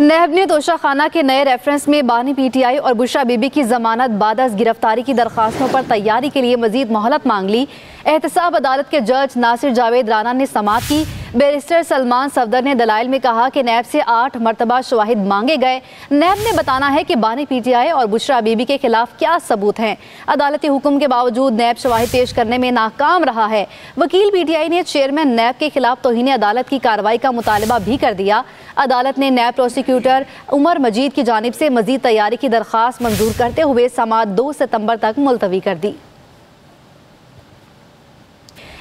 नैब ने तोशा खाना के नए रेफरेंस में बानी पीटीआई और बुशा बीबी की जमानत बाद गिरफ्तारी की दरखास्तों पर तैयारी के लिए मजीद मोहलत मांग ली। एहतसाब अदालत के जज नासिर जावेद राना ने समात की। बैरिस्टर सलमान सफदर ने दलाइल में कहा कि नैब से आठ मरतबा शवाहिद मांगे गए। नैब ने बताना है कि बानी पीटीआई और बुशरा बीबी के खिलाफ क्या सबूत हैं। अदालती हुक्म के बावजूद नैब शवाहिद पेश करने में नाकाम रहा है। वकील पीटीआई ने चेयरमैन नैब के खिलाफ तोहन अदालत की कार्रवाई का मुतालबा भी कर दिया। अदालत ने नैब प्रोसिक्यूटर उमर मजीद की जानब से मजीद तैयारी की दरख्वास्त मंजूर करते हुए समात दो सितंबर तक मुलतवी कर दी।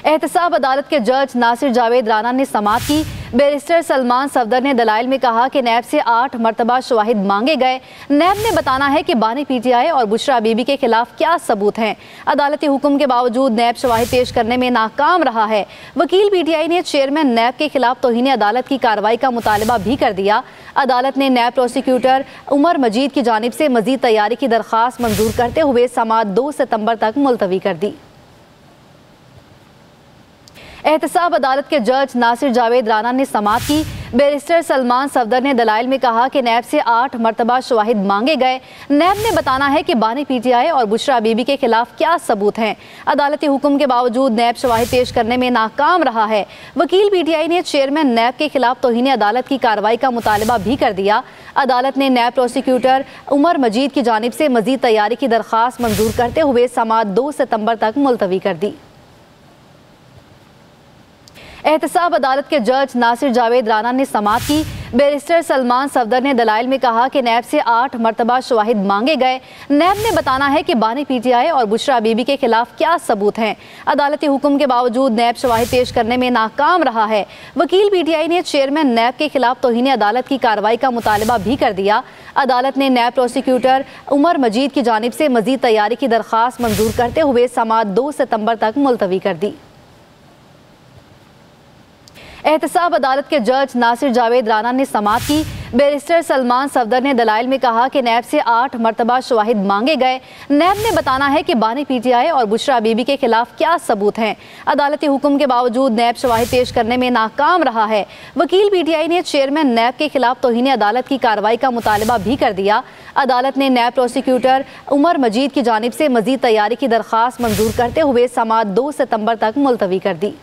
एहतसाब अदालत के जज नासिर जावेद राना ने समात की। बैरिस्टर सलमान सफदर ने दलाइल में कहा कि नैब से आठ मरतबा शवाहिद मांगे गए। नैब ने बताना है कि बानी पीटीआई और बुशरा बीबी के खिलाफ क्या सबूत हैं। अदालती हुक्म के बावजूद नैब शवाहिद पेश करने में नाकाम रहा है। वकील पीटीआई ने चेयरमैन नैब के खिलाफ तोहन अदालत की कार्रवाई का मुतालबा भी कर दिया। अदालत ने नैब प्रोसिक्यूटर उमर मजीद की जानब से मजीद तैयारी की दरख्वास्त मंजूर करते हुए समात दो सितंबर तक मुलतवी कर दी। एहतसाब अदालत के जज नासिर जावेद राना ने समात की। बैरिस्टर सलमान सफदर ने दलाइल में कहा कि नैब से आठ मरतबा शवाहिद मांगे गए। नैब ने बताना है कि बानी पीटीआई और बुशरा बीबी के खिलाफ क्या सबूत हैं। अदालती हुक्म के बावजूद नैब शवाहिद पेश करने में नाकाम रहा है। वकील पीटीआई ने चेयरमैन नैब के खिलाफ तोहन अदालत की कार्रवाई का मुतालबा भी कर दिया। अदालत ने नैब प्रोसिक्यूटर उमर मजीद की जानब से मजीद तैयारी की दरख्वास्त मंजूर करते हुए समात दो सितंबर तक मुलतवी कर दी। एहतसाब अदालत के जज नासिर जावेद राना ने समात की। बैरिस्टर सलमान सफदर ने दलाइल में कहा कि नैब से आठ मरतबा शवाहिद मांगे गए। नैब ने बताना है कि बानी पीटीआई और बुशरा बीबी के खिलाफ क्या सबूत हैं। अदालती हुक्म के बावजूद नैब शवाहिद पेश करने में नाकाम रहा है। वकील पीटीआई ने चेयरमैन नैब के खिलाफ तोहन अदालत की कार्रवाई का मुतालबा भी कर दिया। अदालत ने नैब प्रोसिक्यूटर उमर मजीद की जानब से मजीद तैयारी की दरख्वास्त मंजूर करते हुए समात दो सितंबर तक मुलतवी कर दी। एहतसाब अदालत के जज नासिर जावेद राना ने समात की। बैरिस्टर सलमान सफदर ने दलाइल में कहा कि नैब से आठ मरतबा शवाहिद मांगे गए। नैब ने बताना है कि बानी पीटीआई और बुशरा बीबी के खिलाफ क्या सबूत हैं। अदालती हुक्म के बावजूद नैब शवाहिद पेश करने में नाकाम रहा है। वकील पीटीआई ने चेयरमैन नैब के खिलाफ तोहन अदालत की कार्रवाई का मुतालबा भी कर दिया। अदालत ने नैब प्रोसिक्यूटर उमर मजीद की जानब से मजीद तैयारी की दरख्वास्त मंजूर करते हुए समात दो सितंबर तक मुलतवी कर दी।